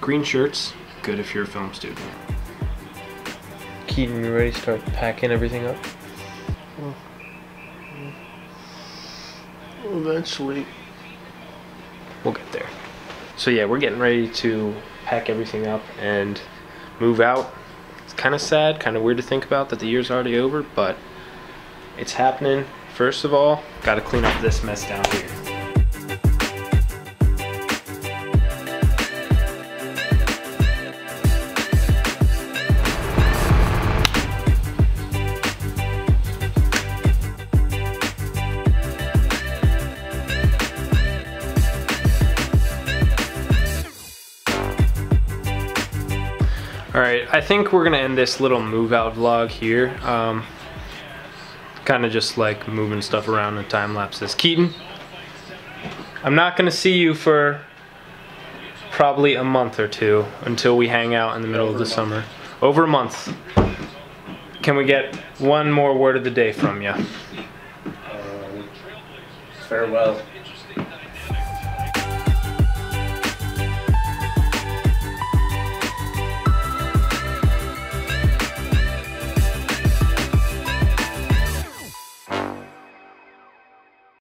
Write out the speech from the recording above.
green shirts, good if you're a film student. Keaton, you ready to start packing everything up? Eventually. We'll get there. So yeah, we're getting ready to pack everything up and move out. It's kind of sad, kind of weird to think about that the year's already over, but it's happening. First of all, got to clean up this mess down here. All right, I think we're gonna end this little move out vlog here. Um, kind of just like moving stuff around in time lapses. Keaton, I'm not gonna see you for probably a month or two until we hang out in the middle of the summer. Over a month. Can we get one more word of the day from you? Farewell.